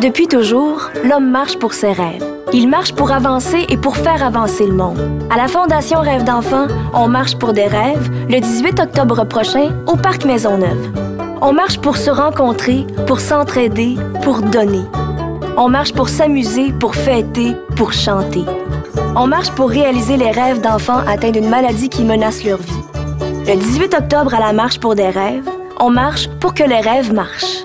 Depuis toujours, l'homme marche pour ses rêves. Il marche pour avancer et pour faire avancer le monde. À la Fondation Rêve d'enfants, on marche pour des rêves le 18 octobre prochain au Parc Maisonneuve. On marche pour se rencontrer, pour s'entraider, pour donner. On marche pour s'amuser, pour fêter, pour chanter. On marche pour réaliser les rêves d'enfants atteints d'une maladie qui menace leur vie. Le 18 octobre à la Marche pour des rêves, on marche pour que les rêves marchent.